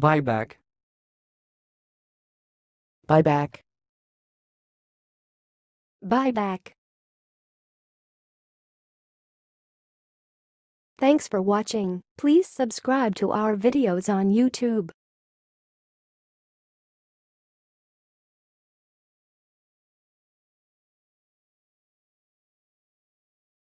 Buyback. Buyback. Buyback. Thanks for watching. Please subscribe to our videos on YouTube.